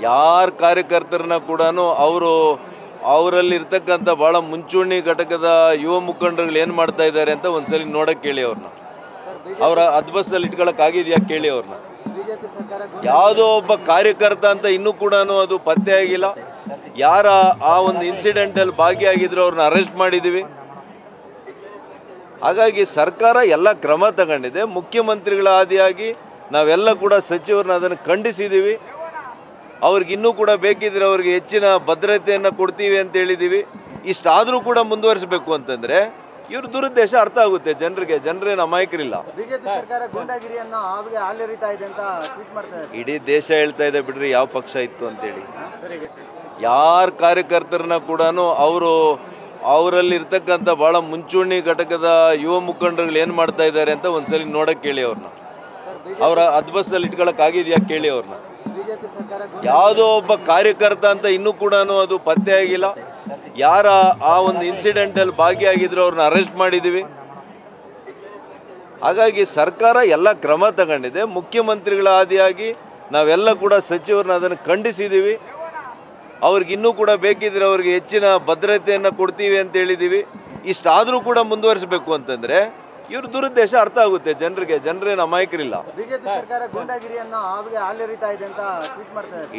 ಯಾರ ಕಾರ್ಯಕರ್ತರನ್ನ ಕೂಡ ಅವರು ಅವರಲ್ಲಿರ್ತಕ್ಕಂಥ ಭಾಳ ಮುಂಚೂಣಿ ಘಟಕದ ಯುವ ಮುಖಂಡರುಗಳು ಏನು ಮಾಡ್ತಾ ಇದ್ದಾರೆ ಅಂತ ಒಂದ್ಸಲಿ ನೋಡಕ್ಕೆ ಕೇಳಿ ಅವ್ರನ್ನ ಅವರ ಅದ್ಬಸ್ದಲ್ಲಿ ಇಟ್ಕೊಳ್ಳೋಕ್ಕಾಗಿದೆಯಾ ಕೇಳಿ ಅವ್ರನ್ನ ಯಾವುದೋ ಒಬ್ಬ ಕಾರ್ಯಕರ್ತ ಅಂತ ಇನ್ನೂ ಕೂಡ ಅದು ಪತ್ತೆ ಆಗಿಲ್ಲ. ಯಾರ ಆ ಒಂದು ಇನ್ಸಿಡೆಂಟಲ್ಲಿ ಭಾಗಿಯಾಗಿದ್ರು ಅವ್ರನ್ನ ಅರೆಸ್ಟ್ ಮಾಡಿದ್ದೀವಿ ಹಾಗಾಗಿ ಸರ್ಕಾರ ಎಲ್ಲ ಕ್ರಮ ತಗೊಂಡಿದೆ. ಮುಖ್ಯಮಂತ್ರಿಗಳ ಆದಿಯಾಗಿ ನಾವೆಲ್ಲ ಕೂಡ ಸಚಿವರನ್ನ ಅದನ್ನು ಖಂಡಿಸಿದ್ದೀವಿ ಅವ್ರಿಗೆ ಇನ್ನೂ ಕೂಡ ಬೇಕಿದ್ರೆ ಅವ್ರಿಗೆ ಹೆಚ್ಚಿನ ಭದ್ರತೆಯನ್ನು ಕೊಡ್ತೀವಿ ಅಂತ ಹೇಳಿದ್ದೀವಿ ಇಷ್ಟಾದರೂ ಕೂಡ ಮುಂದುವರಿಸಬೇಕು ಅಂತಂದರೆ ಇವ್ರ ದುರುದ್ದೇಶ ಅರ್ಥ ಆಗುತ್ತೆ ಜನರಿಗೆ. ಜನರೇನು ಅಮಾಯಕರಿಲ್ಲ ಇಡೀ ದೇಶ ಹೇಳ್ತಾ ಇದೆ ಬಿಡ್ರಿ ಯಾವ ಪಕ್ಷ ಇತ್ತು ಅಂತೇಳಿ. ಯಾರ ಕಾರ್ಯಕರ್ತರನ್ನ ಕೂಡ ಅವರು ಅವರಲ್ಲಿರ್ತಕ್ಕಂಥ ಭಾಳ ಮುಂಚೂಣಿ ಘಟಕದ ಯುವ ಮುಖಂಡರುಗಳು ಏನು ಮಾಡ್ತಾ ಇದ್ದಾರೆ ಅಂತ ಒಂದ್ಸಲಿ ನೋಡಕ್ಕೆ ಕೇಳಿ ಅವ್ರನ್ನ. ಅವರ ಅದ್ಬಸ್ದಲ್ಲಿ ಇಟ್ಕೊಳಕ್ಕಾಗಿದೆಯಾ ಕೇಳಿ ಅವ್ರನ್ನ. ಯಾವುದೋ ಒಬ್ಬ ಕಾರ್ಯಕರ್ತ ಅಂತ ಇನ್ನೂ ಕೂಡ ಅದು ಪತ್ತೆ ಆಗಿಲ್ಲ. ಯಾರ ಆ ಒಂದು ಇನ್ಸಿಡೆಂಟಲ್ಲಿ ಭಾಗಿಯಾಗಿದ್ರು ಅವ್ರನ್ನ ಅರೆಸ್ಟ್ ಮಾಡಿದ್ದೀವಿ ಹಾಗಾಗಿ ಸರ್ಕಾರ ಎಲ್ಲ ಕ್ರಮ ತಗೊಂಡಿದೆ. ಮುಖ್ಯಮಂತ್ರಿಗಳ ಆದಿಯಾಗಿ ನಾವೆಲ್ಲ ಕೂಡ ಸಚಿವರನ್ನ ಅದನ್ನು ಖಂಡಿಸಿದ್ದೀವಿ ಅವ್ರಿಗೆ ಇನ್ನೂ ಕೂಡ ಬೇಕಿದ್ರೆ ಅವ್ರಿಗೆ ಹೆಚ್ಚಿನ ಭದ್ರತೆಯನ್ನು ಕೊಡ್ತೀವಿ ಅಂತ ಹೇಳಿದ್ದೀವಿ ಇಷ್ಟಾದರೂ ಕೂಡ ಮುಂದುವರಿಸಬೇಕು ಅಂತಂದರೆ ಇವ್ರ ದುರುದ್ದೇಶ ಅರ್ಥ ಆಗುತ್ತೆ ಜನರಿಗೆ. ಜನರೇನು ಅಮಾಯಕರಿಲ್ಲ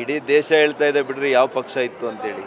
ಇಡೀ ದೇಶ ಹೇಳ್ತಾ ಇದೆ ಬಿಡ್ರಿ ಯಾವ ಪಕ್ಷ ಇತ್ತು ಅಂತೇಳಿ.